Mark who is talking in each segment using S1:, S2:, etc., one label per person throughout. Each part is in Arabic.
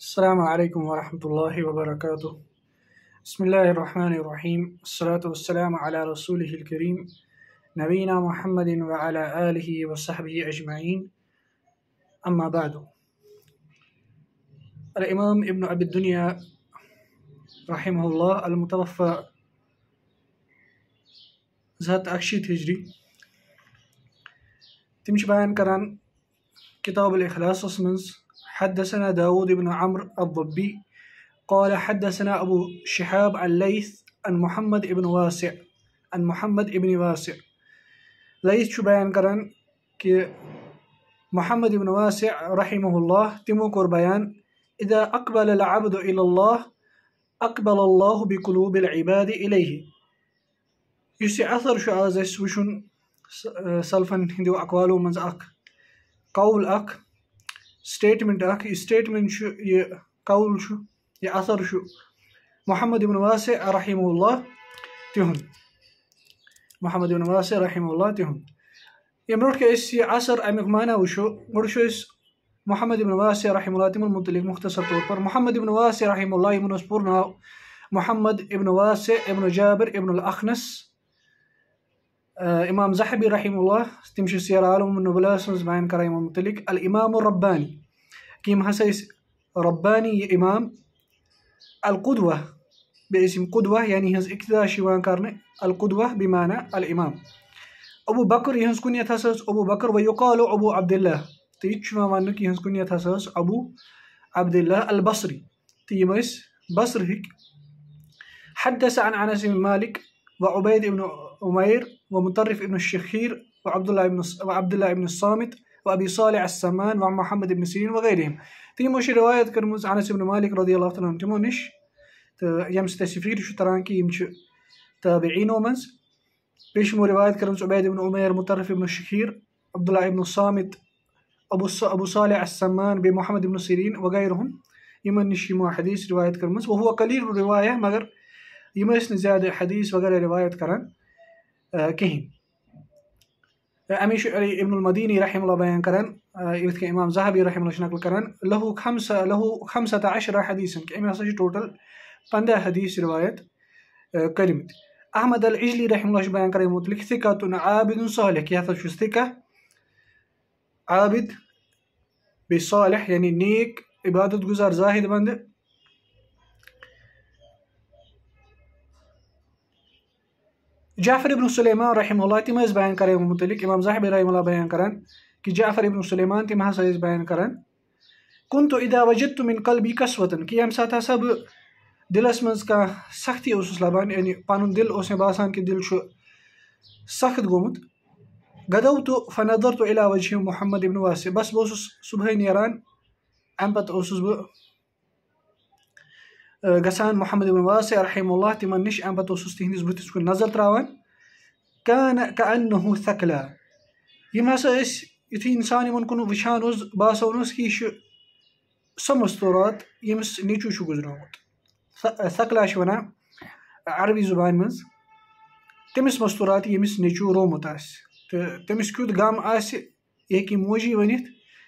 S1: السلام عليكم ورحمة الله وبركاته. بسم الله الرحمن الرحيم. الصلاة والسلام على رسوله الكريم نبينا محمد وعلى آله وصحبه أجمعين. أما بعد الإمام ابن أبي الدنيا رحمه الله المتوفى زهت أكشيت هجري تِم چھِ بیان کران كتاب الإخلاص اسمنز حدثنا داود بن عمرو الضبي قال حدثنا أبو شهاب عن ليث عن محمد بن واسع عن محمد بن واسع. ليث بیان کران کہِ محمد بن واسع رحمه الله تِمو بیان إذا أقبل العبد إلى الله أقبل الله بقلوب العباد إليه. يسي أثر شو آزس وشن سلفن هندو أقوالو منز أك. قول أك اکھ یہِ سٹیٹمنٹ چھُ یہِ قول چھُ یہِ اثر چھُ محمد ابن واسع رحمہ اللہ تِہُنٛد۔ محمد ابن واسع اللہ تِہُنٛد۔ ییٚمہِ برونٛٹھ کہِ أسۍ یہِ اثر اَمیُک وٕچھو گۄڈٕ وٕچھو أسۍ محمد ابن واسع رحمہ اللہ تِمن متعلق مختصر طور پر۔ محمد ابن واسع رحمہ اللہ یِمن ناو محمد ابن واسع ابن جابر ابن الأخنس۔ إمام زحبی رحم اللہ تم سیر عالم نبلاس مز بیان کران یِمن متعلق الإمام ہسا ٲسۍ ربانی یہِ إمام. یِم قدوہ یعنی یِہٕنٛز اقتدا چھِ یِوان کرنہٕ القدوہ بِمانا الإمام. ابوٗ یِہٕنٛز کُنیت ہسا ٲس ابوٗ بکر ویوقالو ابوٗ چھُ یِوان وَننہٕ کہِ یِہٕنٛز کُنیت ہسا ٲس ابوٗ عبداللہ البصری تہٕ یِم ٲسۍ بصرٕکۍ حدث عن أنس بن مالک وعبید ابن عمير ومطرف ابن الشخير وعبد الله ابن وعبد الله ابن الصامت وأبي صالح السمان ومحمد ابن سيرين وغيرهم. تِمو چھِ رِوایت کٔرمٕژ أنس ابن مالک رضی اللہ تعالیٰ تِمو نِش تہٕ ییٚمہِ سۭتۍ اَسہِ فِکرِ چھُ تران کہِ یِم چھِ تابعیٖنو منٛز بیٚیہِ چھِ یِمو رِوایت کٔرمٕژ عبید ابن عمیر مطرف ابن الشخیٖر عبداللہ ابن الصامت أبو أبو صالح السمان بیٚیہِ محمد ابن سیٖریٖن وغیرہُن یِمن نِش چھِ یِمو حدیٖث رِوایت کٔرمٕژ وُہ کلیٖل رِوایہ مگر یِم ٲسۍ نہٕ زیادٕ حدیٖث وغیرہ رِوایت کران کِہیٖنۍ اَمِچ ابن المدیٖنی رحم اللہ بیان کران یِتھ کٔنۍ اِمام زہابی رحم اللہ چھِ نقل کران لہوٗ خمسا لہوٗ خمسا تہٕ عشرا حدیٖثن کہِ أمۍ ہسا چھِ ٹوٹل پنٛداہ حدیٖث رِوایت کٔرمٕتۍ أحمد الجلی رحم اللہ چھُ بیان کران مُتعلق سِکا تُن عابِد صالح. یہِ ہسا چھُ سِکا عابِد بیٚیہِ صالح یعنی نیک عبادت گُزار زاہد بنٛدٕ جعفر ابن سلیمان رحم اللہ تِم ٲسۍ بیان کران یِمو مُتعلق، اِمام زاہب رحم اللہ بیان کران کہِ جعفر ابن سلیمان تِم ہسا ہاں بیان کران کُن تہٕ اِدا وجد تہٕ مِن قلبی قسوتن کہِ ییٚمہِ ساتہٕ ہسا ہاں بہٕ دِلس منٛز کانٛہہ سختی اوسُس لبان یعنی پنُن دِل اوس مےٚ باسان کہِ دِل چھُ سخت گوٚمُت۔ گدو تہٕ فنادر تہٕ علاوٕ چھِ محمد ابن واسہِ بس بہٕ اوسُس صُبحٲے نیران اَمہِ پتہٕ اوسُس بہٕ گژھان محمد ابن واسہِ رحم اللہ تِمن نِش اَمہِ پتہٕ اوسُس تِہنٛدِس بٕتھِس کُن نظر تراوان کانہہ کا ان نہٕ ثکلا یِم ہسا ٲسۍ اِنسان یِمن کُن وٕچھان اوس اوس کہِ یہِ چھُ سۄ مستوٗرات ییٚمِس نیٚچوٗ چھُ گُزریومُت ثكلى چھِ منٛز. تٔمِس مستوٗرات ییٚمِس نیٚچوٗ آسہِ تہٕ تٔمِس کیُتھ غم ہیٚکہِ یہِ موجی ؤنِتھ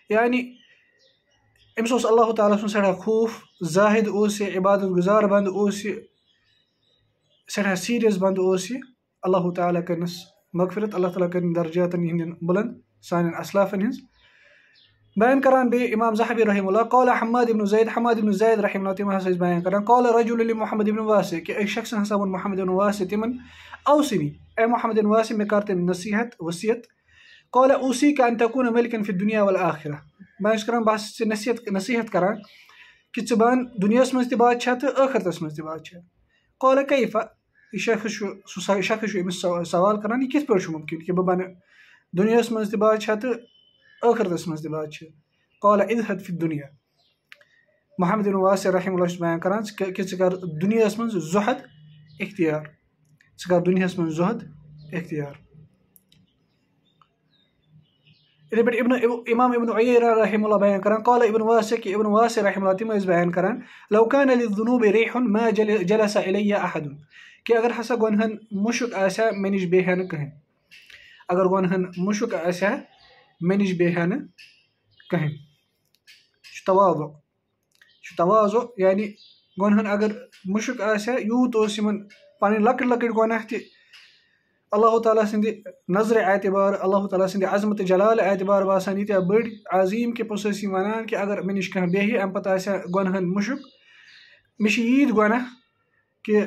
S1: یعنی أمِس اوس اللہ تعالیٰ سُنٛد سٮ۪ٹھاہ خوٗف زاہِد اوس یہِ عبادت گُزار بنٛد اوس یہِ سٮ۪ٹھاہ سیٖریَس بنٛد اوس یہِ اللہ تعالیٰ کٔرنَس مغفرت اللہ تعالیٰ کٔرِنۍ درجاتَن یِہنٛدٮ۪ن بُلند سانٮ۪ن اصلافَن ہٕنٛز بیان کران بیٚیہِ اِمام زحبی رحم اللہ قالہ حماد ابن زید حماد ابن زید رحم اللہ تِم ہسا ٲسۍ بیان کران قالہ رجول علی محمد ابن کہِ أکۍ شخصن ہسا ووٚن محمد ابن واسہِ تِمن اوسنی اے محمد ابن واسہِ مےٚ کر تٔمۍ نصیٖحت اوسی کا انتقوٗن ملکن فِر دُنیا ول آخرہ بہٕ چھُس کران بہٕ ہسا نصیحت نصیٖحت کران کہِ ژٕ بن دُنیاہس منٛز تہِ بادشاہ تہٕ ٲخرتس منٛز تہِ بادشاہ قالہ کیفا یہِ شخص چھُ سُہ شخص چھُ أمِس سوال کران یہِ کِتھ پٲٹھۍ چھُ مُمکِن کہِ بہٕ بنہٕ دُنیاہس منٛز تہِ بادشاہ تہٕ ٲخرتس منٛز تہِ بادشاہ قالہ دُنیا محمد ابن رحم اللہ چھُس بیان کران کہِ ژٕ کر دُنیاہس منٛز زُحد اختیار ژٕ کر دُنیاہس منٛز اختیار پٲٹھۍ اِبن اِمام ابن عیرا رحم اللہ بیان کران قالہ ابن واسِر کہِ ابن واسِر رحم اللہ تِم ٲسۍ بیان کران لوکان علی دُنوٗبے ریحُن ما جلسا علیہ احدُن کہِ اگر ہسا گۄڈٕنٮ۪تھ مُشُک آسہِ ہا مےٚ نِش بیٚیہِ ہا نہٕ کٕہٕنۍ اگر گۄڈٕنٮ۪تھ مُشُک آسہِ ہا مےٚ نِش بیٚیہِ ہا نہٕ کٕہٕنۍ یہِ چھُ تواو چھُ توازو یعنی گۄنہَن اگر مُشک یوٗت اوس یِمَن پَنٕنۍ لۄکٕٹۍ لۄکٕٹۍ گۄناہ تہِ اللہ تعالیٰ سٕنٛدِ نظرِ اعتبار اللہ تعالیٰ سٕنٛدِ عظمتہٕ جلال اعتبار باسان ییٖتیٛاہ بٔڑۍ عظیٖم کہِ پوٚتُس ٲسۍ یِم کہِ اگر مےٚ نِش کانٛہہ بیٚہہِ اَمہِ پَتہٕ آسہِ ہا گۄنہَن مُشُک۔ مےٚ چھِ کہِ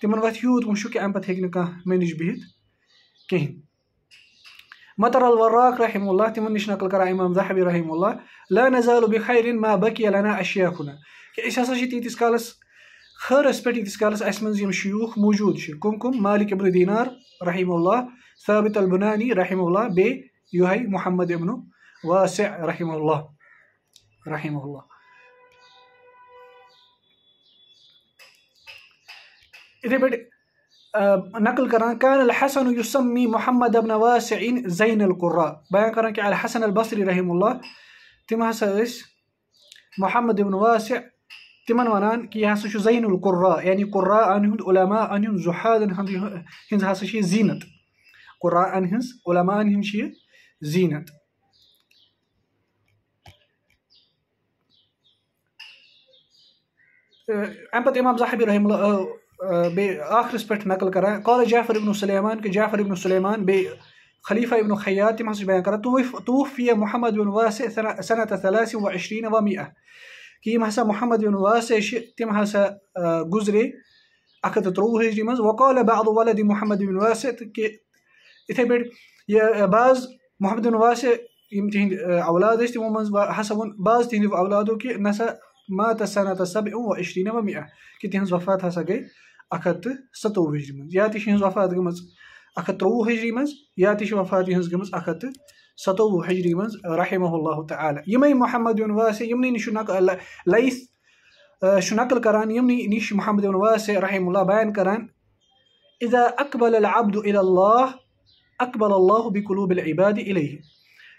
S1: تِمَن وۄتھِ یوٗت مُشُک کہِ اَمہِ پَتہٕ ہیٚکہِ نہٕ کانٛہہ مےٚ نِش مطر الوراق رحم اللہ تِمَن نِش نقل کَران اِمام ذہبی رحم اللہ لا نزال بخير ما بقي لنا أشياخنا کہِ أسۍ ہَسا چھِ کالَس خٲرَس پٮ۪ٹھ ییٖتِس کالَس اَسہِ منٛز یِم شیوٗخ موٗجوٗد. چھِ کٕم کٕم مالِک ابن دیٖنار رحم اللہ ثابت البنانی رحم اللہ بیٚیہِ یِہوٚے محمد ابنُ واسع رحم اللہ رحم اللہ یِتھَے پٲٹھۍ نقل کران کان الحسن یوسمی محمد ابن واسعین زین القرا بیان کران کہِ الحسن البصری رحم اللہ تِم ہسا ٲسۍ محمد ابن واسع تِمن وَنان کہِ یہِ ہسا چھُ زین القرا یعنی قُرا أن ہُنٛد عُلما أن ہُنٛد زُحادن ہُنٛد ہِنٛز ہسا چھِ یہِ زیٖنت قُرا أن ہِنٛز عُلما ان ہِنٛز چھِ یہِ اَمہِ پتہٕ اِمام ذہبی رحم اللہ بیٚیہِ ٲخرَس پٮ۪ٹھ نقل کران کالہٕ جعفر ابن سلیمان کہِ جعفر ابن سلیمان بیٚیہِ خلیٖفہ ابن خیاط تِم ہسا چھِ بیان کران توفي توفي محمد بن واسع سنة ثلاث وعشرين ومئة کہِ یِم محمد بِن واسع چھِ تِم ہسا گُزرے اکھ ہَتھ تہٕ ترٛۆوُہ ہِجری منٛز وقال بعض ولد محمد بن واسع تہٕ کہِ یِتھٕے پٲٹھۍ یہِ بعض محمد بِن واسع یِم تِہنٛدۍ أولاد ٲسۍ تِمو منٛز ہسا بعض اولادو کہِ نہ سا مات سنة سبع وعشرين ومئة کہِ وفات ہسا گٔے اکھ ہَتھ ہِجری یا وفات گٔمٕژ اکھ ترٛۆوُہ ہِجری منٛز یا تہِ وفات یِہٕنٛز گٔمٕژ اکھ سَتووُہ ہِجری منٛز رحمہ اللہ تعالیٰ یِمے محمد بِن واسع یِمنٕے نِش چھُ نقل لیث چھُ نقل کران یِمنٕے نِش محمد بِن واسع رحم اللہ بیان کران إذا أقبل العبد إلى الله أقبل الله بقلوب العباد إليه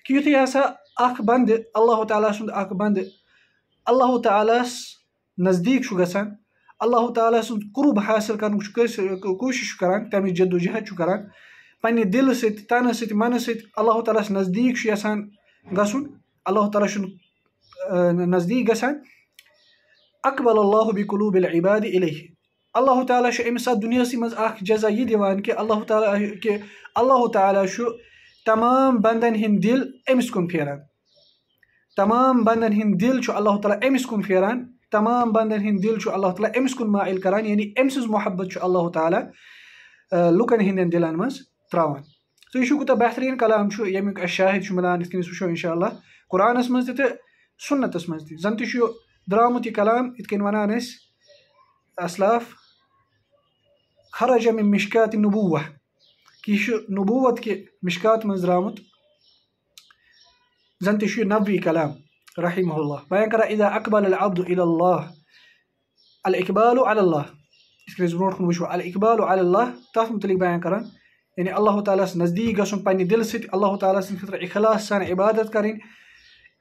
S1: کہِ یُتھُے ہسا اکھ بنٛدٕ اللہ تعالیٰ سُنٛد اکھ بنٛدٕ اللہ تعالیٰ ہس نزدیٖک چھُ گژھان اللہ تعالیٰ سُنٛد قُرُب چھُ کٲنٛسہِ کوٗشِش چھُ کَران تَمِچ جدوجہد چھُ کَران پنٛنہِ دِلہٕ سۭتۍ تَنہٕ سۭتۍ مَنہٕ سۭتۍ اللہ تعالیٰ ہَس نزدیٖک چھُ یَژھان گژھُن اللہ تعالیٰ چھُنہٕ نزدیٖک گژھان أقبل الله بقلوب العباد إليه اللہ تعالیٰ چھُ أمِس اَتھ دُنیاہسٕے منٛز اکھ جزا یہِ دِوان کہِ اللہ تعالیٰ کہِ اللہ تعالیٰ چھُ تمام بنٛدن ہٕنٛدۍ دِل أمِس کُن پھیران تمام بنٛدن ہٕنٛدۍ دِل چھُ اللہ تعالیٰ أمِس کُن پھیران تمام بنٛدن ہٕنٛدۍ دِل چھُ اللہ تعالیٰ أمِس کُن مٲیِل کران یعنی أمۍ سٕنٛز محبت چھُ اللہ تعالیٰ لُکن ہٕنٛدٮ۪ن دِلن منٛز تراوان تہٕ یہِ چھُ کوٗتاہ بہتریٖن کلام اَسہِ شاہِد مِلان یِتھ کٔنۍ أسۍ وٕچھو اِنشاء اللہ قرآنس منٛز تہِ سُنتس منٛز تہِ زن تہِ درٛامُت یہِ کلام یِتھ کٔنۍ وَنان أسۍ اسلاف خرج من مشكاة النبوة کہِ چھُ نبوٗت کہِ مِشکات منٛز درٛامُت. زن تہِ چھُ یہِ نبوی کلام رحم اللہ بیان کران إذا أقبل العبد إلى الله الإقبال على الله یِتھ کٔنۍ أسۍ برونٛٹھ کُن وٕچھو الإقبال على الله تَتھ مُتعلِق بیان کران یعنی اللہ تعالیٰ ہَس نزدیٖک گژھُن پنٛنہِ دِلہٕ سۭتۍ اللہ تعالیٰ سٕنٛدِ خٲطرٕ اِخلاص سان عبادت کَرٕنۍ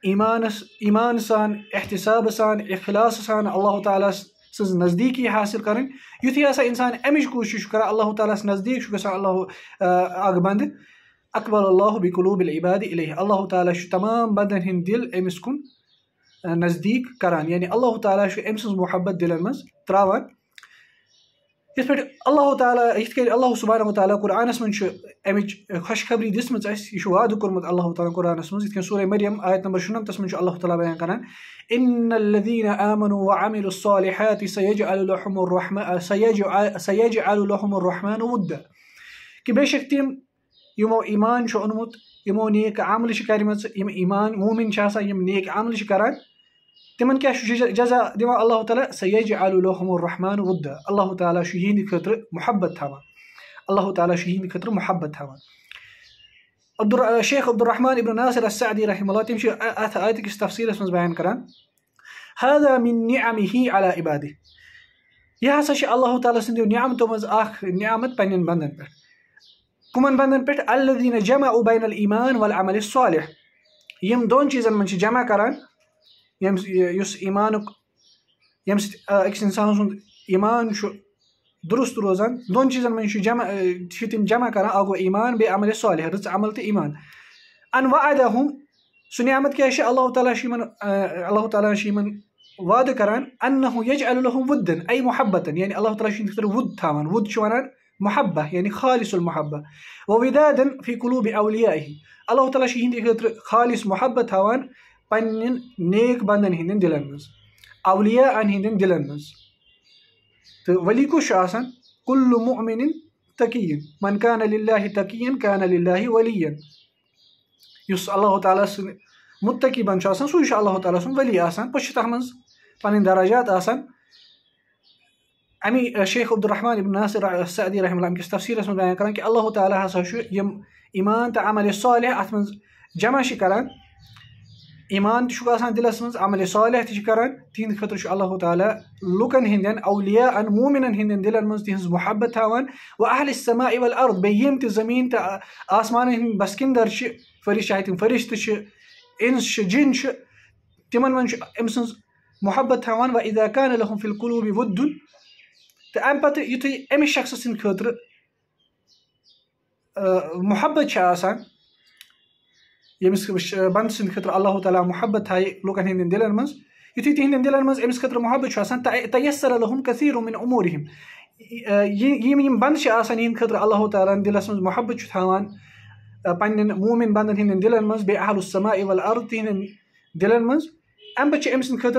S1: ایٖمانَس ایٖمان سان احتِسابہٕ سان اِخلاصہٕ سان اللہ تعالیٰ سٕنٛز نزدیٖکی حٲصِل کَرٕنۍ یُتھُے ہسا اِنسان اَمِچ کوٗشِش کران اللہ تعالیٰ ہَس نزدیٖک چھُ گژھان اللہ اکھ بنٛدٕ أقبل الله بقلوب العباد إليه اللہ تعالیٰ تمام بنٛدن ہٕنٛدۍ دِل أمِس کُن نزدیٖک کران یعنی اللہ تعالیٰ أمۍ سٕنٛز محبت دِلن منٛز تراوان. یِتھ پٲٹھۍ اللہ تعالیٰ یِتھ کٔنۍ اللہ سبحانہٕ تعالیٰ قرآنَس منٛز چھُ اَمِچ خۄشخبری دِژمٕژ اَسہِ یہِ چھُ وعدٕ کوٚرمُت اللہ تعالیٰ قرآنَس منٛز یِتھ کٔنۍ سورہٕ مٔریم آیت نمبر شُنَمتَس منٛز چھُ اللہ تعالیٰ بیان کران إن الذين آمنوا وعملوا الصالحات سيجعل لهم الرحمن سيجعل سيجعل لهم الرحمن ودا. کہِ بے شک تِم یِمو ایٖمان چھُ اوٚنمُت یِمو نیک عملہٕ چھِ کَرِمَژٕ یِم ایٖمان موٗمِن چھِ آسان یِم نیک عملہٕ چھِ کَران تِمن کیاہ چھُ جزا دِوان اللہ تعالیٰ سيجعل لهم الرحمن ودا. اللہ تعالیٰ چھُ یِہنٛدِ خٲطرٕ محبت تھاوان اللہ تعالیٰ چھُ یِہنٛدِ خٲطرٕ محبت تھاوان عبدال شیخ عبدالرحمان ابن ناصر السعدی رحم اللہ تِم چھِ اَتھ آیتہٕ کِس تفصیٖلس منٛز بیان کران هذا من نعمه على عباده یہِ ہسا چھِ اللہ تعالیٰ سٕنٛدیو نعمتو منٛز اکھ نعمت پنٕنٮ۪ن بنٛدن پٮ۪ٹھ کٕمن بنٛدن پٮ۪ٹھ الذين جمعوا بين الإيمان والعمل الصالح یِم دۄن چیٖزن جمع کران ییٚمہِ یُس ایٖمانُک ییٚمہِ سۭتۍ أکِس اِنسان سُنٛد ایٖمان چھُ دُرُست روزان دۄن چیٖزَن منٛز چھُ جمع چھِ تِم جمع کَران اَکھ گوٚو ایٖمان بیٚیہِ عملہِ صالح رٕژ عمل تہٕ ایٖمان أن وعدهم سُہ نعمت کیٛاہ چھِ اللہ تعالیٰ چھُ یِمَن اللہ تعالیٰ چھِ یِمَن وعدٕ کران أنه يجعل لهم ودا أي محبة یعنی اللہ تعالیٰ چھُ ود تھاوان ود چھُ محبت یعنی خالص محبت. وودادا في قلوب أوليائه. اللہ تعالیٰ چھُ خالص محبت تھاوان پنن نیک بندن ہندن دلن مز اولیاء ان ہندن دلن مز تو ولی کش آسان کل مؤمن تقین من کان للہ تقین کان للہ ولیا یس اللہ تعالیٰ سن متقی بن آسان سو اللہ تعالیٰ سن ولی آسان پس تتھ مز پن درجات آسان امی شیخ عبد الرحمن ابن ناصر سعدی رحمہ اللہ کس تفسیرس من بیان کران کہ اللہ تعالیٰ ہسا یم ایمان تو عمل صالح ات من جمع کران ایمان تہ دلس من عمل صالح تہ کران تہند خاطر اللہ تعالیٰ لکن ہندین اولیاء أن مومنن ہندین دلن من تہذ محبت تھاوان و اہل السماء والأرض بییم تہ زمین تہ آسمان ہند بسکندر فرش چاہے تم فرشت إنس جن تمن من أم سنز محبت تھاوان و اذا كان لهم في القلوب ود تو ام پتہ یتھے أمس شخص سند خاطر محبت آسان یمس بند سند خطر اللہ تعالیٰ محبت تھائی لوکن ہندین دلن مز یتھی تہندین دلن مز امس خطر محبت آسان تیسر لهم كثير من أمورهم. یم یم بند آسان یہند خطر اللہ تعالیٰ دلس مز محبت تھاوان پنن مومن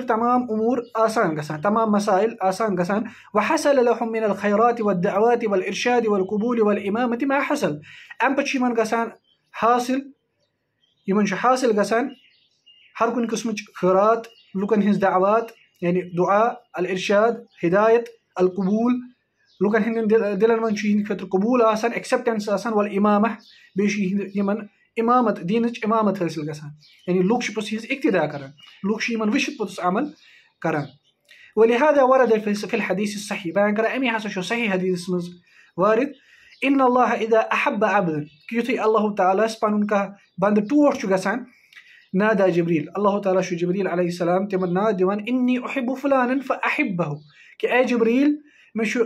S1: تمام أمور آسان تمام مسائل آسان گسان وحصل لهم من الخيرات والدعوات والإرشاد والقبول والإمامة ما حصل. أم پتہ گسان حاصل یمن حاصل گژھان ہر کن قسم خیرات لکن ہز دعوات یعنی دعا الإرشاد ہدایت القبول. لکن ہند دلن من ہند خاطر قبول آسان ایکسیپٹنس آسان ول امامہ بیٚیہِ یمن امامت دینچ امامت حٲصِل گژھان یعنی لُکھ چھِ پوٚتُس یِہٕنٛز اقتدا کران لُکھ چھِ عمل کران ولهذا ورد في الحديث الصحيح. بيان كرا أمي حسن شو صحيح حديث مز وارد. ان الله اذا احب عبدا. يثي الله تعالى سبحانه كه بند ٹوٹ چھُ گژھان نادا جبريل. الله تعالى شو جبريل عليه السلام. تمن ناد دِوان إني أحب فلانا فأحبه. كي أي جبريل مش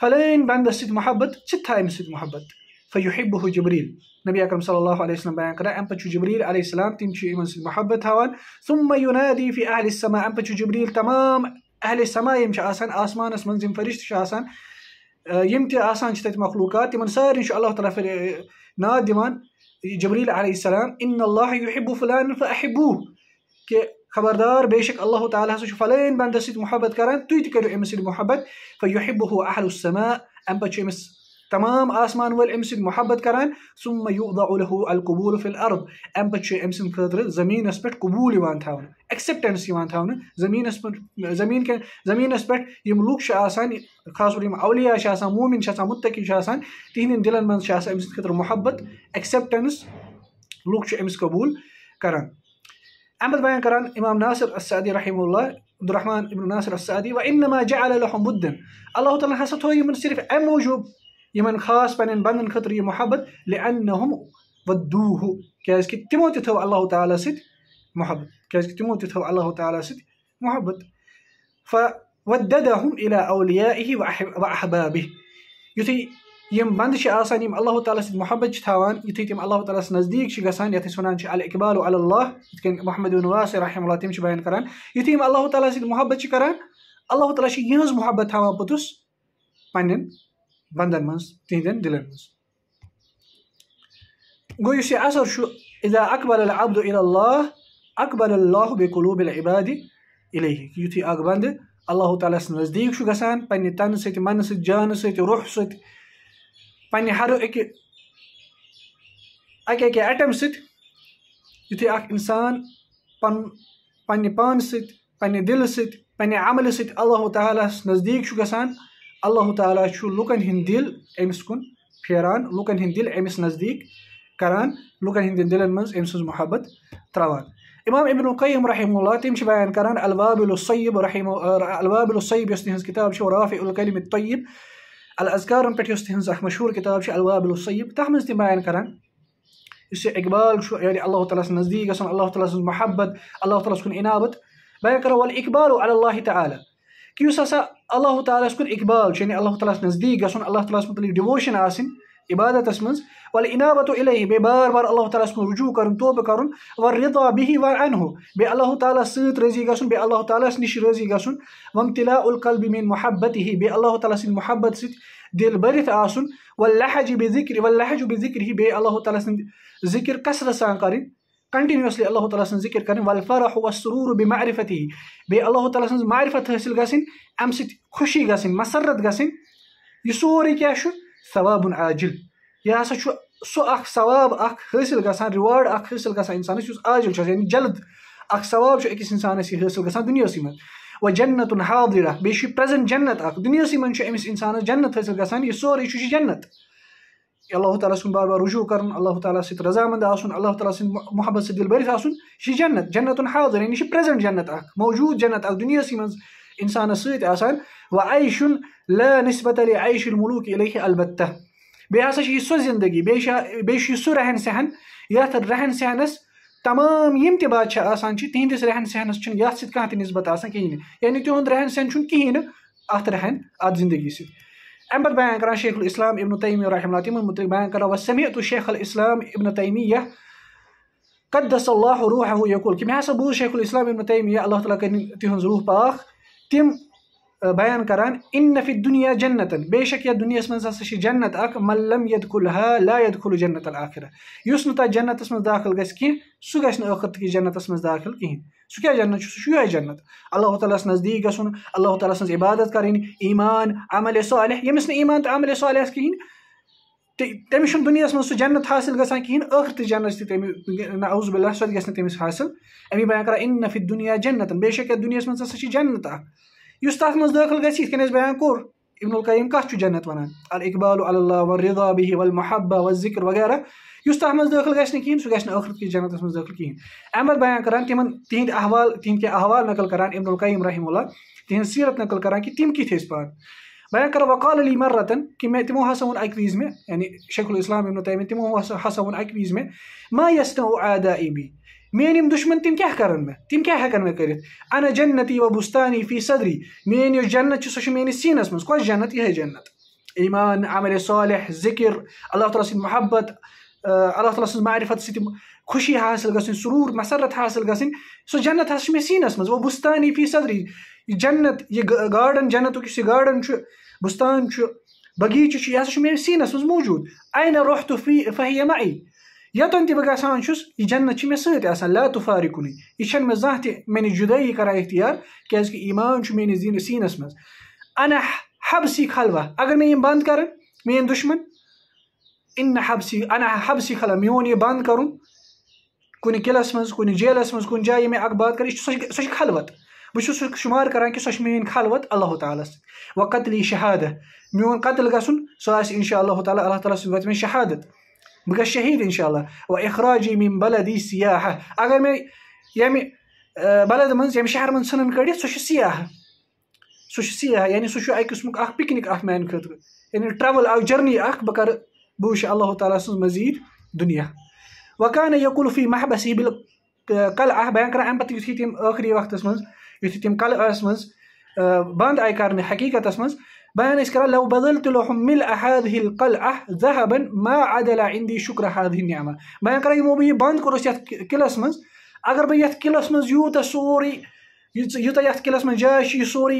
S1: فلان بند سيد محبت ژٕ تھاو أمِس محبت فيحبه جبريل. نبي أكرم صلى الله عليه وسلم بيان كرا أم جبريل عليه السلام تمشي من محبت هوان. ثم ينادي في أهل السماء. أم جبريل تمام. أهل السماء يمشي آسان. آسمان اسمن زم فرشت آسان. یم تہِ آسان چھِ مخلوٗقات؟ تِمن سارنٕے چھُ اللہ تعالیٰ ناد دِوان جبریٖل علیہ السلام إن اللہ یحب فلان فأحبوه. کہِ خبردار بے شک اللہ تعالیٰ ہسا چھُ فلٲنۍ محبت کران تُہۍ تہِ کٔرِو أمِس سۭتۍ محبت فيحبه أهل السماء اَمہِ پتہٕ أمِس تمام آسمان وٲلۍ أمِس سۭتۍ محبت کران ثم يوضع له القبول في الأرض. اَمہِ پتہٕ چھُ أمۍ سٕنٛدِ خٲطرٕ زٔمیٖنس قبوٗل یِوان تھاونہٕ acceptance یِوان تھاونہٕ پٮ۪ٹھ زٔمیٖن کٮ۪ن زٔمیٖنس پٮ۪ٹھ یِم لُکھ چھِ آسان خاص طور یِم اولیا چھِ آسان مومِن چھِ آسان مُتقی چھِ آسان تِہنٛدٮ۪ن دِلن منٛز چھِ آسان أمۍ سٕنٛدِ خٲطرٕ محبت acceptance لُکھ چھِ أمِس قبوٗل کران اَمہِ پتہٕ بیان کران اِمام ناصر السعدی رحم اللہ عبدالرحمان ابن ناصر اسعدی و انما جعل لهم بُدن اللہ تعالیٰ ہسا تھوو یِمن صرف اَمہِ موٗجوٗب. یمن خاص پنن بندن خاطر یہ محبت لأنهم ودوه. کیاز کہ تمو تہ تھو اللہ تعالی محبت. کیاز کہ تمو تہ تھو اللہ تعالی محبت. فوددهم إلى أوليائه وأحبابه. یتھی یم بند چھ آسان یم اللہ تعالی سۭتۍ محبت چھ تھاوان یتھی تم اللہ تعالی سۭتۍ نزدیک چھ گژھان یتھ أسۍ ونان چھ الاقبال الله. یتھ کن محمد بن واسع رحم الله تم چھ بیان کران یتھی یم اللہ تعالی سۭتۍ محبت چھ کران اللہ تعالی چھ یہنز محبت تھاوان پوٚتُس پننٮ۪ن بندن من تہندین دلن من گو اس یہ اثر شو إذا أقبل العبد إلى الله أقبل الله بقلوب العباد إليه. یتھی اگ بند اللہ تعالیٰ سن نزدیک شو گژھان پنہ تن سۭتۍ من سۭتۍ جان سۭتۍ روح سۭتۍ پنہ ہر اکہ اکہ اکہ atom سۭتۍ یتھی اکھ إنسان پن پنہ پان سۭتۍ پنہ دل سۭتۍ پنہ عملہِ سۭتۍ اللہ تعالیٰ نزدیک شو گژھان اللہ تعالیٰ لُکن ہٕنٛدۍ دِل أمِس کُن لُکن ہٕنٛدۍ دِل أمِس نزدیٖک کران لُکن ہٕنٛدٮ۪ن دِلن منٛز أمۍ محبت تراوان اِمام ابن القیم رحم اللہ تِم چھِ بیان کران الوابل الصیب رحم الوابل الصیب یۄس کِتاب چھِ رافع الکلم الطیب الازکارن پٮ۪ٹھ یۄس تِہنٛز اکھ مشہوٗر کِتاب چھِ الوابل الصیب تتھ منٛز تِم بیان کران اقبال چھُ یعنی اللہ تعالیٰ ہس نزدیٖک گژھُن اللہ محبت اللہ تعالیٰ ہس کُن انابت بیان کرو ول اقبال اللہ تعالیٰ کہ یُس ہسا اللہ تعالیٰ کُن اقبال چھُ یعنی اللہ تعالیٰ ہس نزدیٖک گژھُن اللہ تعالیٰ ہس متعلق ڈِووشن آسٕنۍ عبادتس منٛز والانابة إليه بیٚیہِ بار بار اللہ تعالیٰ کُن رجوٗع کَرُن توبہٕ کَرُن والرضا به وعنه بیٚیہِ اللہ تعالیٰ سۭتۍ رٲضی گژھُن بیٚیہِ اللہ تعالیٰ ہس نِش رٲضی گژھُن وامتلاء القلب من محبته بیٚیہِ اللہ تعالیٰ سٕنٛدِ محبت سۭتۍ دِل بٔرِتھ آسُن واللهج بذكر واللهج بذكره بیٚیہِ اللہ تعالیٰ سٕنٛدِ ذِکر کثرت سان کَرٕنۍ continuously اللہ تعالیٰ سٕنٛز ذِکر کَرٕنۍ والفرح والسرور بمعرفته بیٚیہِ اللہ تعالیٰ سٕنٛز معرفت حٲصِل گژھٕنۍ اَمہِ سۭتۍ خوشی گژھٕنۍ مسرت گژھٕنۍ یہِ سورُے کیٛاہ چھُ ثواب عاجل یہِ ہسا چھُ سُہ اکھ ثواب اکھ حٲصِل گژھان reward اکھ حٲصِل گژھان اِنسانَس یُس عاجِل چھُ آسان یعنی جلد اکھ ثواب چھُ أکِس اِنسانَس یہِ حٲصِل گژھان دُنیاہسٕے منٛز وجنة حاضرة بیٚیہِ چھُ present جنت اکھ دُنیاہسٕے چھُ أمِس اِنسانَس جنت حٲصِل گژھان یہِ سورُے چھُ یہِ جنت اللہ تعالیٰ سُنٛد بار بار رجوٗع کَرُن اللہ تعالیٰ سۭتۍ رضامنٛد آسُن اللہ تعالیٰ سٕنٛدِ محبت سۭتۍ دِل بٔرِتھ آسُن یہِ چھِ جنت جنة حاضرة یعنی یہِ چھِ present جنت اکھ موجوٗد جنت اکھ دُنیاہسٕے منٛز اِنسانَس سۭتۍ آسان وعيش لا نسبة لعيش الملوك إليه البتة بیٚیہِ ہسا چھِ یہِ سۄ زندگی بیٚیہِ چھِ بیٚیہِ چھُ یہِ سُہ رہن سہن یَتھ رہن سہنس تمام یِم تہِ بادشاہ آسان چھِ تِہنٛدِس رہن سہنس چھُنہٕ یَتھ سۭتۍ کانٛہہ نِسبت آسان کِہینۍ یعنی تِہُنٛد رہن سہن چھُنہٕ کِہینۍ نہٕ رہن اَتھ زندگی سۭتۍ اَمہِ پَتہٕ بیان کران شیخ الإسلام ابن تیمی رحم اللہ تِمن مُتعلِق وسمعت شيخ الإسلام ابن تيمية قدس الله روحه يقول کہِ مےٚ ہسا بوٗز الإسلام ابن تیمیہ اللہ تعالیٰ کٔرِنۍ تِہُنٛز روح پاک تِم بیان کران إن في الدنيا جنة بے شک یَتھ دُنیاہَس منٛز ہسا چھِ جنت يدخلها لا يدخل جنة الآخرة یُس نہٕ تَتھ جنتس داخل گژھِ کینٛہہ سُہ گژھِ نہٕ ٲخٕر کِس جنتس منٛز داخل کِہینۍ سُہ کیاہ جنت چھُ سُہ چھُ جنت اللہ تعالیٰ ہس نزدیٖک گژھُن اللہ تعالیٰ سٕنٛز عبادت کَرٕنۍ ایٖمان عملے صالح ییٚمِس نہٕ ایٖمان تہٕ عملے صالح آسہِ کِہینۍ تٔمِس چھُنہٕ دُنیاہَس منٛز سُہ جنت حٲصِل گژھان کِہینۍ ٲخٕر جنت تہِ تٔمِس اوس بِلا سۄ تہِ گژھِ نہٕ تٔمِس حٲصِل اَمی بیان کران إن في الدنيا جنة بے شک یَتھ دُنیاہَس منٛز ہسا جنت اکھ یُس تَتھ منٛز دٲخل گژھِ یِتھ کٔنۍ بیان کوٚر اِبن القیٖم کَتھ چھُ جنت وَنان الإقبال الله والرضا به والمحبة و وغیرہ یُس تَتھ منٛز دٲخل گژھِ نہٕ کِہینۍ سُہ گژھِ نہٕ ٲخرت کِس جنتَس منٛز دٲخل کِہینۍ۔ اَمہِ پَتہٕ بیان کران تِمن تِہنٛدۍ احوال تِہنٛدۍ کینٛہہ احوال نقل کران اِبن القیٖم رحم اللہ تِہنٛز سیٖرت نقل کران کہِ تِم کِتھ ٲسۍ پانہٕ۔ بیان کران وقال لي مرة کہِ مےٚ تِمو ہسا ووٚن اَکہِ وِزِ مےٚ یعنی شیخ الاسلام اِبن تیمیہ تِمو ہسا ہسا ووٚن اَکہِ وِزِ مےٚ ما يصنع أعدائي بي میٲنۍ یِم دُشمن تِم کیاہ کرن مےٚ؟ تِم کیاہ ہٮ۪کن مےٚ کٔرِتھ؟ أنا جنتي وبستاني في صدري میٲنۍ یۄس جنت چھِ سۄ چھِ میٲنِس سیٖنس منٛز۔ کۄس جنت؟ یِہے جنت۔ ایٖمان عمل صالح ذِکر اللہ تعالیٰ سٕنٛدۍ محبت اللہ تعالیٰ سٕنٛز معرفت سۭتۍ خوشی حٲصِل گژھٕنۍ سروٗر مسرت حٲصِل گژھٕنۍ سُہ جنت ہسا چھِ مےٚ سیٖنس منٛز وبستاني في صدري یہِ جنت یہِ garden جنتُک یُس یہِ garden چھُ بُستان چھُ بغیٖچہٕ چھُ یہِ ہسا چھُ میٲنِس سیٖنس منٛز موٗجوٗد. أين رحت فهي معي یوٚتَن تہِ بہٕ گژھان چھُس یہِ جنت چھِ مےٚ سۭتۍ آسان لا تفارقني یہِ چھَنہٕ مےٚ زانٛہہ تہِ مےٚ جُدٲیی اختیار کیٛازِکہِ ایٖمان چھُ میٲنِس دیٖنہٕ سیٖنَس منٛز اَنا حبسی خلوا اگر مےٚ یِم بنٛد کَرَن میٲنۍ دُشمَن؟ اِن کُنہِ قِلَس منٛز کُنہِ جیلَس منٛز کُنہِ جایہِ مےٚ اکھ بات کَرٕ یہِ چھُ سۄ سۄ چھِ خلوت. بہٕ چھُس سُہ شُمار کَران کہِ سۄ چھِ میٲنۍ خلوت؟ اللہ تعالیٰ ہَس وۄنۍ قتلی شہادت میون قتل گژھُن سُہ آسہِ اِنشاء اللہ تعالیٰ اللہ تعالیٰ سۭتۍ واتہِ مےٚ شہادت بہٕ گژھٕ شہیٖد اِنشاء اللہ وۄنۍ اخراجی میٖن بلدی سیاح اگر مےٚ ییٚمہِ بلد منٛز ییٚمہِ شہرٕ منٛز ژھٕنان کٔڑِتھ سُہ چھُ سیاح سُہ چھُ سیاح یعنی سُہ چھُ اَکہِ قٕسمُک اکھ پِکنِک اکھ میانہِ خٲطرٕ یعنی ٹرٛاوٕل اکھ تعالیٰ سٕنٛز مٔزیٖد دُنیا وکانہ یقُلفی محبسی بِل کَلہٕ اکھ بیان کران اَمہِ پَتہٕ یُتھُے تِم ٲخری وقتَس منٛز یُتھُے تِم کَلہٕ منٛز بنٛد آیہِ کَرنہٕ حقیٖقتَس منٛز بیان ٲسۍ کَران لو بدل تُلو مِل احد ہِل کل اح زہبن ما شُکر حد ہِنٛدِ نعما بیان کَران یِمو بہٕ یہِ بنٛد کوٚرُس یَتھ قِلَس منٛز اگر منٛز یوٗتاہ سورُے یوٗتاہ یَتھ قِلَس منٛز جاے چھِ یہِ سورُے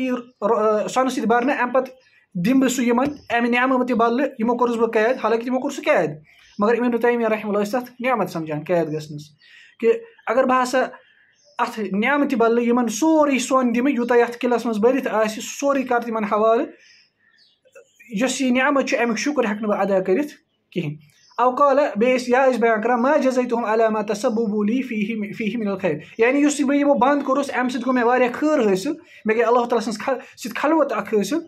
S1: سۄنہٕ سۭتۍ بَرنہٕ اَمہِ پَتہٕ دِمہٕ بہٕ سُہ یِمَن اَمہِ نعمہٕ بدلہٕ یِمو کوٚرُس بہٕ قید حالانکہِ تِمو کوٚر سُہ قید مگر اِبن تیمیہ رحم اللہ ٲسۍ تَتھ نعمت سَمجان قید گژھنَس کہِ اگر بہٕ ہسا اَتھ نعمتہِ بدلہٕ یِمن سورُے سۄن دِمہٕ یوٗتاہ یَتھ قِلَس منٛز بٔرِتھ آسہِ سورُے کَرٕ تِمن حوالہٕ یۄس یہِ نعمت چھُ اَمیُک شُکُر ہٮ۪کہٕ نہٕ بہٕ ادا کٔرِتھ کِہینۍ أو قال بیٚیہِ ٲسۍ یا ٲسۍ بیان کران ما جزيتهم على ما تسببوا لي فيه من الخير یعنی یُس یہِ بہٕ یِمو بنٛد کوٚرُس اَمہِ سۭتۍ گوٚو مےٚ واریاہ خٲر حٲصِل مےٚ گٔے اللہ تعالیٰ سٕنٛز سۭتۍ خلوت اکھ حٲصِل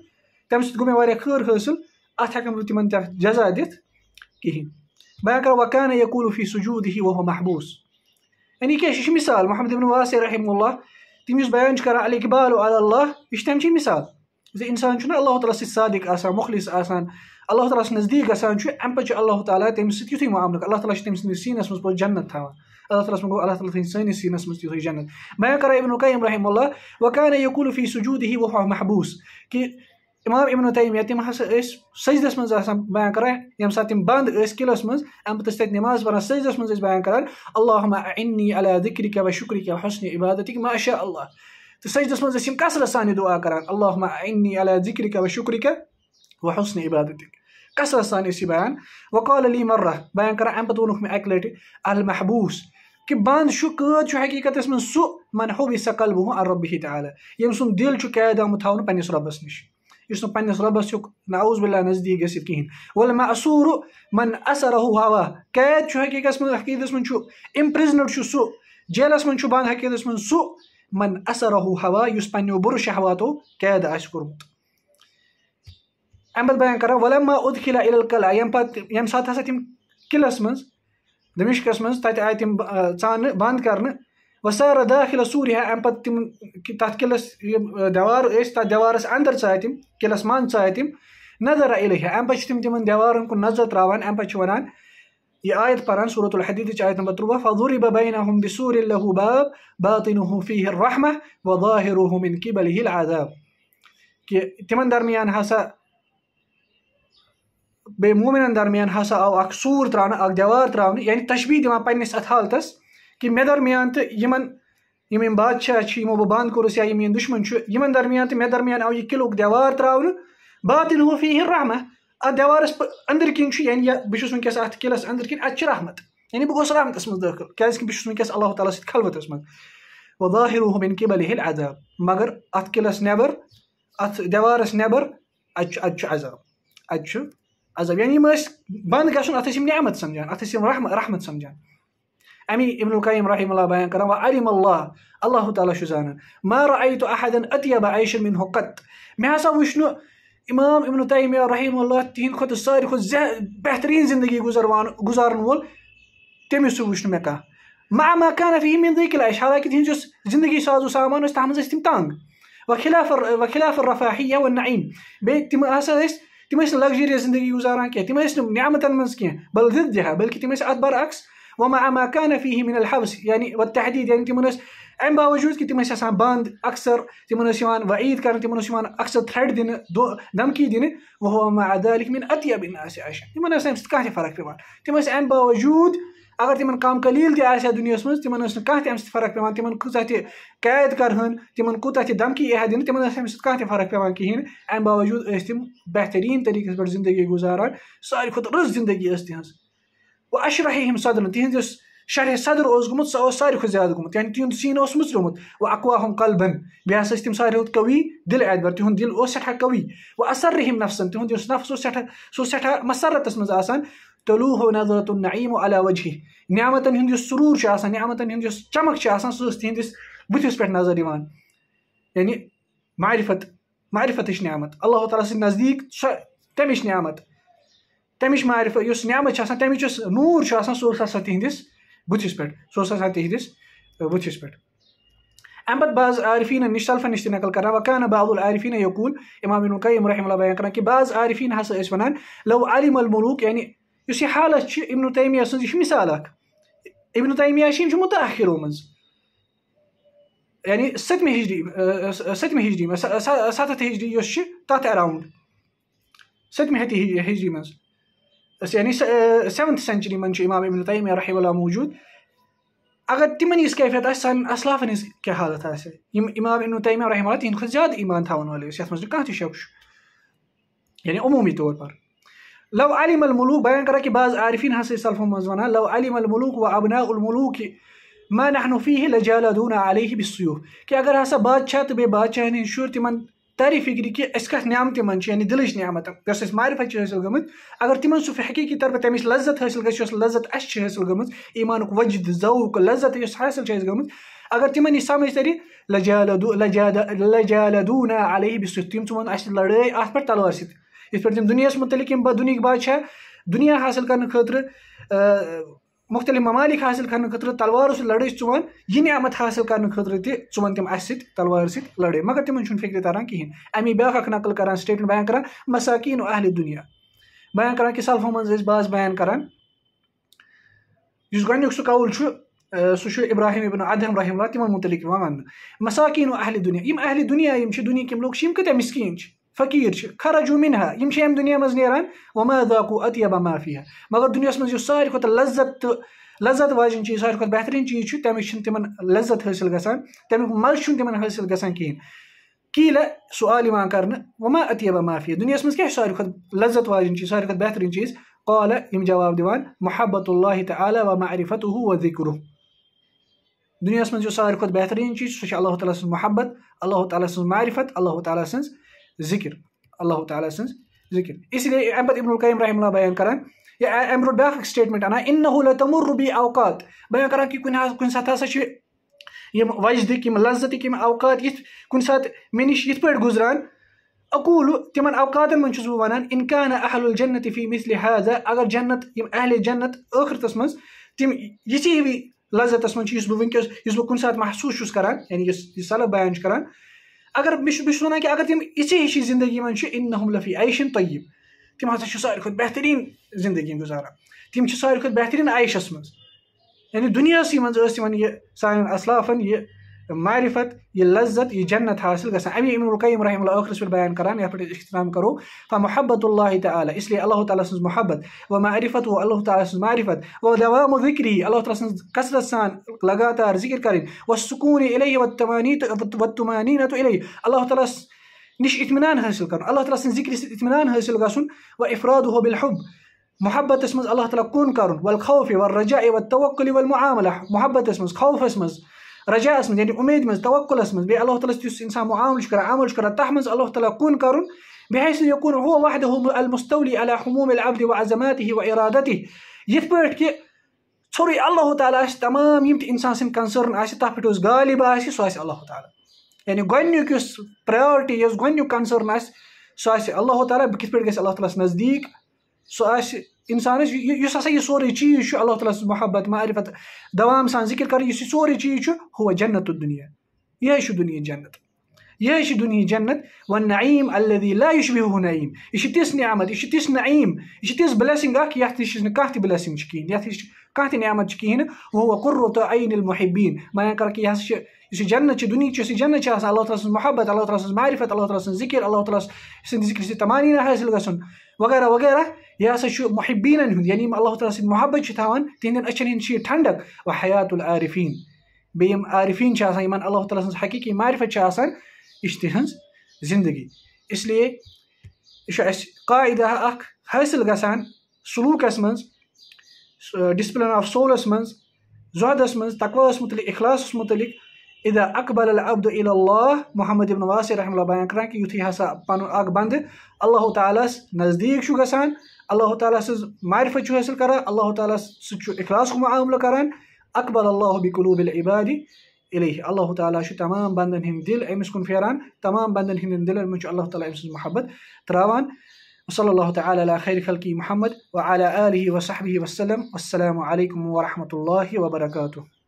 S1: تَمہِ سۭتۍ گوٚو مےٚ واریاہ خٲر حٲصِل اَتھ ہٮ۪کَن بہٕ تِمن تہِ جزا دِتھ کِہینۍ بہٕ ہٮ۪کہٕ وكان يقول في سجوده وهو محبوس. یعنی کیٛاہ چھِ یہِ مِثال؟ محمد ابن واسے رحم اللہ تِم یُس بیان چھِ کران الاقبال اللہ یہِ چھِ تَمچی مِثال؟ زِ اِنسان چھُنہ اللہ تعالیٰ سۭتۍ صادق آسان مُخلِص آسان. اللہ تعالیٰ ہَس نزدیٖک گژھان چھُ اَمہِ پَتہٕ چھُ اللہ تعالیٰ تٔمِس سۭتۍ یُتھُے معاملہٕ اللہ تعالیٰ چھُ تٔمۍ سٕنٛدِس سیٖنَس منٛز پوٚتُس جنت تھاوان اللہ تعالیٰ ہَس منٛز گوٚو اللہ تعالیٰ تھٲیِن اِبن قیم رحم اللہ وكان يقول في سجوده وهو محبوس. کہِ اِمام اِبن تیمیہ تِم ہسا ٲسۍ سٔجدَس منٛز آسان بیان کران ییٚمہِ ساتہٕ تِم بنٛد ٲسۍ قِلَس منٛز اَمہِ پَتہٕ ٲسۍ تَتہِ نٮ۪ماز پَران سٔجدَس منٛز ٲسۍ بیان کران اللهم أعني على ذكرك وشكرك وحسن عبادتك ما شاء الله تہٕ سٔجدَس منٛز ٲسۍ یِم کثرت سان دُعا کران اللہُ اِنی علیٰ ذِکرِ کیٛاہ وَ شُکرِ کیٛاہ وَ حسنہِ عبادتِک کثرت سان ٲسۍ یہِ بیان وقال علی مَرہ بیان کران اَمہِ پَتہٕ ووٚنُکھ مےٚ اَکہِ لَٹہِ المحبوٗس کہِ بنٛد چھُ قٲد چھُ حقیٖقتَس منٛز سُہ منحوٗب سقل بہٕ عربہِ تعالیٰ ییٚمہِ سُنٛد دِل چھُ قید آمُت تھاونہٕ پنٛنِس رۄبَس نِش ہیوٚک ناوُز بِلّہ نزدیٖک گٔژھِتھ کِہیٖنۍ وَلہٕ مےٚ اصوٗرٕ من اثر ہوا قید چھُ حقیٖقتَس منٛز حقیٖقتَس منٛز چھُ imprisoned چھُ سُہ جیلَس منٛز چھُ بنٛد حقیٖقتَس منٛز سُہ من أسره هواه یُس پنٛنیو بُرٕ شہواتو قید آسہِ کوٚرمُت اَمہِ پَتہٕ بیان کَران ولما أدخل إلى القلعة ییٚمہِ پَتہٕ ییٚمہِ ساتہٕ ہَسا تِم قِلَس منٛز. دمِشکَس منٛز. تَتہِ آیہِ تِم ژاننہٕ بنٛد کَرنہٕ وصار داخل سورها اَمہِ پَتہٕ تِم تَتھ قِلَس یِم دیوار ٲسۍ تَتھ دیوارَس اَندَر ژاے تِم قِلَس منٛز ژاے تِم نظر إليه اَمہِ پَتہٕ چھِ تِم تِمَن دیوارَن کُن نظر ترٛاوان پَتہٕ چھِ وَنان یہِ آیت پَران سوٗرت الحدیٖدٕچ آیت نمبر تُرٛواہ فضوٗری ببینا ہُم بِسوٗر لہوٗ باب باتِن ہُہ فی رحمہ و واہِر ہُمِن کِبل ہِل عذاب کہِ تِمَن درمیان ہسا بیٚیہِ مومِنَن درمیان ہسا آو اکھ سوٗر ترٛاونہٕ اکھ دیوار ترٛاونہٕ یعنی تشبی دِوان پنٕنِس اَتھ کہ مے درمیان تو یمن بادشاہ یہ بند کورس یا یم دشمن چھ درمیان تو مے درمیان آؤ یہ قلعک دیوار تراؤن باطنه فيه الرحمة ات دیوارس اندر کن چھ یعنی بہ چھس ونکس ات قلعس اندر کن ات رحمت یعنی بہ گوس رحمتس من داخل کیازکہ بہ چھس ونکس اللہ تعالی ست خلوتس مز وظاهره من قبله العذاب مگر ات قلعس نیبر ات دیوارس نیبر ات چھ ات چھ عذاب ات عذاب یعنی بند گژھن ات اس نعمت سمجھان ات اس رحمت رحمت اَمی اِبن القیٖم رحم اللہ بیان کران وعلم الله اللہ تعالیٰ چھُ زانان ما رأيت أحدا أطيب عيشا منه قط مےٚ ہسا وٕچھ نہٕ اِمام اِبن تیمیہ رحم اللہ تِہِنٛدِ کھۄتہٕ ساروی کھۄتہٕ زیادٕ بہتریٖن زندگی گُزروان گُزارن وول تٔمِس سُہ وٕچھ نہٕ مےٚ کانٛہہ مع ما كان فيه من ضيق العيش حالانکہِ تِہِنٛز یۄس زندگی سازو سامان ٲسۍ تَتھ منٛز ٲسۍ تِم تنٛگ وۄنۍ خِلاف وۄنۍ خِلاف رفاحی یا وۄنۍ نعیٖم بیٚیہِ تِم ہسا ٲسۍ تِم ٲسۍ نہٕ لگجریَس زندگی گُزاران کینٛہہ تِم ٲسۍ نہٕ بل ضدها بٔلکہِ برعکس. ومع ما كان فيه من الحبس یعنی والتهديد یعنی تِمن ٲسۍ اَمہِ باوجوٗد کہِ تِم آسان بنٛد اَکثر تِمن ٲسۍ یِوان عیٖد کَرنہٕ تِمن اوس یِوان اَکثر تھرٛٮ۪ٹ دِنہٕ دِنہٕ وهو مع ذلك من أطيب الناس آسان تِمن ٲس اَمہِ سۭتۍ کانٛہہ تہِ فرق پیٚوان تِم ٲسۍ باوجوٗد اگر تِمن کَم قلیٖل تہِ آسہِ ہا دُنیاہَس منٛز تِمن ٲس نہٕ فرق پیٚوان تِمن کۭژاہ تہِ قید کَرہن تِمن کوٗتاہ تہِ دھمکی یی ہا دِنہٕ تِمن ٲس اَمہِ سۭتۍ کانٛہہ تہِ فرق پیٚوان کِہیٖنۍ اَمہِ باوجوٗد ٲسۍ تِم بہتریٖن طٔریٖقَس پٮ۪ٹھ زندگی گُزاران ساروی کھۄتہٕ رٕژ زندگی ٲس تِہنٛز وأشرحهم صدرا تِہنٛز یۄس شرح صدر اوس گوٚمُت سُہ اوس ساروی کھۄتہٕ زیادٕ گوٚمُت یعنی تِہُنٛد سیٖن أوس مٕژریومُت وأقواهم قلبا بیٚیہِ ہسا ٲسۍ تِم دِل اعتبار تِہُنٛد دِل اوس سٮ۪ٹھاہ قوی وأسرهم نفسا نفس اوس سٮ۪ٹھاہ سُہ اوس سٮ۪ٹھاہ مسرتس منٛز آسان. تلوح نضرة النعيم على وجهه نعمتن ہُنٛد یُس سروٗر چھُ آسان. نعمتن ہُنٛد یُس چمک چھِ آسان. سُہ ٲس تِہنٛدِس نظر یِوان یعنی معرفت معرفتٕچ نعمت اللہ تعالیٰ سٕنٛدۍ نزدیٖک سۄ تمِچ نعمت تمِچ معرفت یُس نعمت چھِ آسان تمِچ یُس نوٗر چھُ آسان سُہ اوس آسان تِہنٛدِس بٕتھِس پٮ۪ٹھ سُہ اوس آسان تِہنٛدِس بٕتھِس پٮ۪ٹھ اَمہِ پَتہٕ بعض عارفیٖنَن نِش سلفَن نِش تہِ نقل کَران وكان بعض العارفين يقول اِمام اِبن قیم رحم اللہ بیان کَران کہِ بعض عارفیٖن ہسا ٲسۍ وَنان لو علم الملوك یعنی یُس یہِ حالت چھِ اِبن تیمیہ سٕنٛز یہِ چھِ مِثال اکھ اِبن تیمیہ چھِ یِم چھِ مُتاخرو منٛز یعنی سٔتمہِ ہِجری سٔتمہِ ہِجری منٛز سَتَتھ ہِجری یۄس چھِ تَتھ around سٔتمہِ ہَتہِ ہِجری منٛز یعنی seventh century منٛز چھُ اِمام اِبن تیمیہ رحم اللہ موٗجوٗد. اگر تِمن ہِنٛز کیفیت آسہِ سانٮ۪ن اَصلافَن ہِنٛز کیاہ اِمام اِبن تیمیہ رحمٰ تِہنٛدِ کھۄتہٕ زیادٕ ایٖمان تھاوَن وٲلۍ ٲسۍ یَتھ منٛز نہٕ کانٛہہ تہِ شک طور پر لو علم الملوك بیان کران کہِ بعض عارفیٖن ہسا ٲسۍ سلفو لو علم الملوك وأبناء الملوك کہِ ما نحن فيه لجالدونا عليه بالسيوف کہِ اگر ہسا بادشاہ تہٕ بیٚیہِ بادشاہن ہٕنٛدۍ تِمن تَرِ فِکرِ کہِ أسۍ کَتھ نعمتہِ منٛز چھِ یعنی دِلٕچ نعمت یۄس اَسہِ معرفت چھِ حٲصِل گٔمٕژ اگر تِمن سُہ حقیٖقی طرفہٕ تَمِچ لذت حٲصِل گژھِ یۄس لذت اَسہِ چھِ حٲصِل گٔمٕژ ایٖمانُک وجد ذوق، لذت یۄس حٲصِل چھِ اَسہِ گٔمٕژ اگر تِمن یہِ سَمٕجھ تَرِ لجالدونا عليه بالسيوف تِم ژٕ وَن اَسہِ لڑٲے اَتھ پٮ۪ٹھ تلوار سۭتۍ یِتھ پٲٹھۍ تِم دُنیاہَس مُتعلِق یِم دُنہِکۍ بادشاہ دُنیا حٲصِل کرنہٕ خٲطرٕ مُختٔلِف ممالِک حٲصِل کرنہٕ خٲطرٕ تلوارو سۭتۍ لڑٲے ژٕ وَن یہِ نعمت حٲصِل کرنہٕ خٲطرٕ تہِ ژٕ وَن تِم اَسہِ سۭتۍ تلوارِ سۭتۍ لڑٲے مگر تِمن چھُنہٕ فِکرِ تران کِہینۍ اَمی بیاکھ اکھ نقل کران statement بیان کران مساكين أهل الدنيا بیان کران کہِ سلفو منٛز ٲسۍ باز بیان کران یُس گۄڈٕنیُک سُہ قول چھُ سُہ چھُ ابراہیم ابن ادہم رحم اللہ تِمن دُنیا دُنیا فقیر خرجوا منها. امہِ دُنیا منٛز نیران وما ذاقوا أطيب ما فيها. مگر دُنیاہَس منٛز یُس ساروی لذت لذت واجٮ۪ن چیٖز ساروی کھۄتہٕ بہتریٖن چیٖز چھُ تَمِچ چھِنہٕ تِمن لذت حٲصِل گژھان تَمیُک مَزٕ چھُنہٕ تِمن حٲصِل گژھان کِہیٖنۍ کیٖلہ سُوال یِوان کرنہٕ وما اطیبہ معافی دُنیاہَس منٛز کیاہ چھُ ساروی کھۄتہٕ لذت واجٮ۪ن چیٖز ساروی کھۄتہٕ بہتریٖن چیٖز. قالہ یِم جواب دِوان محبت اللہ تعالیٰ و معرفت و ذِکرُ دُنیاہَس منٛز بہتریٖن چیٖز. سُہ اللہ تعالیٰ سٕنٛز محبت اللہ تعالیٰ سٕنٛز معرفت اللہ تعالیٰ سٕنٛز ذِکِر اللہ تعالیٰ سٕنٛز ذِکِر اِسلیے اَمہِ پَتہٕ اِبن القیٖم رحم اللہ بیان کران یا اَمہِ برونٛٹھ بیٛاکھ سٹیٹمٮ۪نٛٹ اَنان اِن نہ تمُر رُبی اوقات کہِ کُنہِ حظ کُنہِ ساتہٕ ہسا چھِ یِم وجدٕکۍ یِم لذتٕکۍ یِم أوقات یِتھ کُنہِ ساتہٕ مےٚ نِش یِتھ پٲٹھۍ گُزران اقوٗلہٕ تِمن اوقاتن منٛز چھُس بہٕ وَنان اِنکانہ اہل الجنت فی مثلِ حاضہ اگر جنت یِم اہلِ جنت ٲخرتس منٛز تِم یِژھی ہِوی لذتس منٛز چھِ یُس اگر مےٚ چھُ بہٕ چھُس وَنان کہِ اگر تِم یِژھے ہِشی زندگی منٛز چھِ اِن نحم لفی عیشِن طیب۔ تِم ہسا چھِ ساروی کھۄتہٕ بہتریٖن زندگی گُزاران تِم چھِ ساروی کھۄتہٕ بہتریٖن عیشَس منٛز۔ یعنی دُنیاہسٕے منٛز ٲس تِمن یہِ سانٮ۪ن اَسلافَن یہِ لذت یہِ جنت حاصِل. گژھان اَمی اِمن القیٖم رحم اللہ ٲخرس پٮ۪ٹھ بیان کران یَتھ پٮ۪ٹھ أسۍ اختام کرو محبت اللہ تعالیٰ اس لیے اللہ تعالیٰ سٕنٛز محبت و اللہ تعالیٰ سٕنٛز معرفت و دوام و ذِکری اللہ تعالیٰ سٕنٛز کثرت سان لگاتار ذِکر کَرٕنۍ و سکوٗن اِلے وتمانی تہٕ وتمانی نہ تہٕ اِلے اللہ تعالیٰ ہس نِش اطمینان حٲصِل کَرُن اللہ تعالیٰ سٕنٛدِ ذِکرِ سۭتۍ اطمینان حٲصِل گژھُن و افراد ہو بِالحب. محبتس منٛز اللہ تعالیٰ کُن کَرُن ول خوفہِ ول رجا و توکُلہِ ول معاملہ محبتس منٛز خوفس منٛز رجاہس منٛز یعنی اُمید منٛز توکُلس منٛز بیٚیہِ اللہ تعالیٰ یُس اِنسان معاملہٕ چھُ کران چھُ کران تَتھ منٛز اللہ تعالیٰ کُن کَرُن بیٚیہِ حظ یکُن ہُہ وحدٕ المُستولی علیٰ حموٗم العبدِ و عظمات ہی و ارادت یِتھ پٲٹھۍ کہِ ژھورُے اللہ تعالیٰ آسہِ تمام سٕنٛدۍ کَنسٲرٕن آسہِ تَتھ پٮ۪ٹھ یُس غالِب گۄڈنیُک یُس پرٛیارٹی یۄس گۄڈنیُک کَنسٲرٕن آسہِ سُہ آسہِ اللہ تعالیٰ بہٕ کِتھ پٲٹھۍ گژھِ اللہ تعالیٰ ہَس نزدیٖک سُہ آسہِ اِنسانَس یُس ہسا یہِ سورُے چیٖز چھُ اللہ تعالیٰ سٕنٛز محبت معرفت. دوام سان ذِکِر کَرٕنۍ یُس یہِ سورُے چیٖز چھُ ہُہ جنت دُنیا یِہے چھُ دُنیاہِچ جنت. یِہے چھِ دُنہِچ جنت اللدی لا یہِ چھُ بِہُن نعیٖم. یہِ چھِ تِژھ نعمت یہِ چھِ تِژھ نعیٖم یہِ چھِ تِژھ بلیسِنٛگ اکھ یَتھ ہِش نہٕ کانٛہہ تہِ بلیسِنٛگ چھِ کِہیٖنۍ نعمت عیٖن المحبیٖن. کَران کہِ یہِ یُس یہِ جنت چھِ آسان اللہ تعالیٰ سٕنٛز محبت اللہ تعالیٰ سٕنٛز معرفت اللہ تعالیٰ سٕنٛز ذِکِر اللہ تعالیٰ سٕنٛدِ ذِکرِ سۭتۍ تمانیٖنا حٲصِل گژھُن وغیرہ وغیرہ یہِ ہسا چھُ محبیٖنن ہُنٛد یعنی یِم اللہ تعالیٰ سٕنٛدۍ محبت چھِ تھاوان تِہنٛدٮ۪ن أچھن ہِنٛدۍ چھِ یہِ ٹھنڈک و حیات العارفیٖن بیٚیہِ یِم عارفیٖن چھِ آسان یِمن اللہ تعالیٰ سٕنٛز حقیٖقی معرفت چھِ آسان یہِ چھِ تِہنٛز زندگی اسلیے یہِ چھُ اَسہِ قاعدہ اکھ حٲصِل گژھان سلوٗکس منٛز ڈِسپلن آف سولس منٛز زۄہدس منٛز تقواہس مُتعلِق اخلاصس مُتعلِق اِدا اکبر العبد اللہ محمد ابن واسِر رحم اللہ بیان کران کہِ یُتھُے ہسا پَنُن اکھ بنٛدٕ اللہ تعالیٰ ہس نزدیٖک چھُ گژھان اللہ تعالیٰ سٕنٛز معرفت چھُ حٲصِل کران اللہ تعالیٰ سۭتۍ چھُ اخلاصُک معاملہٕ اکبر اللہ بِقلوٗب العبادِ اِلے اللہ تعالیٰ چھُ تمام بنٛدن ہٕنٛدۍ دِل. أمِس کُن پھیران تمام بنٛدن ہٕنٛدٮ۪ن دِلن منٛز چھُ اللہ تعالیٰ محبت. تراوان. صلی اللہ تعالیٰ علیٰ خیر خلقی محمد وعلیٰ علیہ وصحبہِ وسلم. السلام علیکم ورحمتہ اللہ وبرکاتہ